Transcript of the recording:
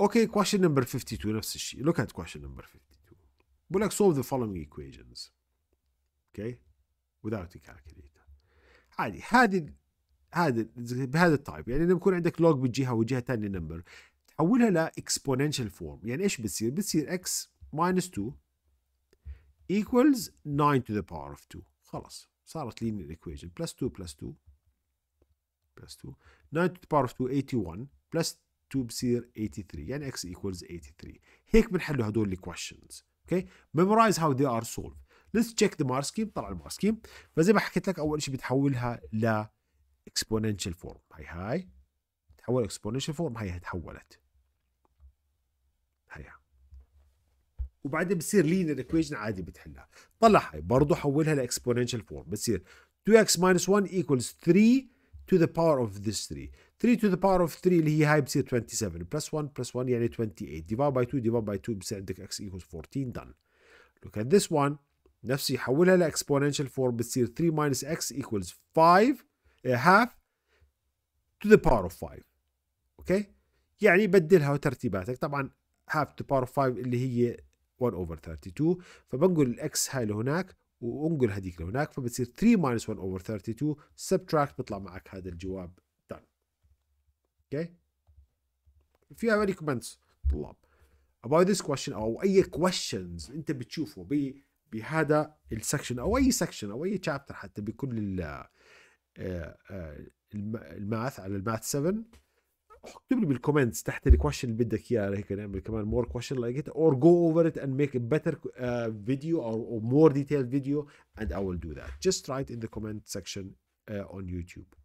okay question number 52 نفس الشيء look at question number 52 بقول لك solve the following equations okay without a calculator عادي هذه هذا بهذا ال type يعني لما يكون عندك log بجهة وجهة ثانية number تحولها ل exponential form يعني إيش بتصير بتصير x minus 2 equals 9 to the power of 2 خلاص صارت linear equation plus 2 plus 2 plus 2 9 to the power of 2 81 plus 2 بصير 83 يعني x equals 83 هيك بنحلوا هدول ال questions okay memorize how they are solved. Let's check the mark scheme طلع ال mark scheme فزي ما حكيت لك أول شيء بتحولها ل exponential form. هاي هاي. تحول exponential form هاي تحولت. هيها وبعدين بتصير linear equation عادي بتحلها. طلع هاي برضه حولها ل exponential form بتصير 2x minus 1 equals 3 to the power of this 3 3 to the power of 3 اللي هي هاي بتصير 27 plus 1 plus 1 يعني 28 divide by 2 divide by 2 بصير عندك x equals 14 done look at this one نفسي يحولها لاكسبوننشال فورم بتصير 3 minus x equals 5 uh, half to the power of 5 اوكي يعني بدلها وترتيباتك طبعا half to the power of 5 اللي هي 1 over 32 فبنقل الاكس هاي لهناك وانقل هذيك لهناك فبتصير 3 minus 1 over 32 subtract بيطلع معك هذا الجواب done. okay فيها any comments طلاب. About this question أو أي questions أنت بتشوفه ب بهذا ال section أو أي section أو أي chapter حتى بكل ال ال math على ال math 7 اكتب لي بالكومنتس تحت الكويشن اللي بدك اياه هيك نعمل كمان مور كويشن لايك ات اور جو اوفر ات اند ميك ا better uh, video or, or more detailed video and I will do that just write in the comment section uh, on YouTube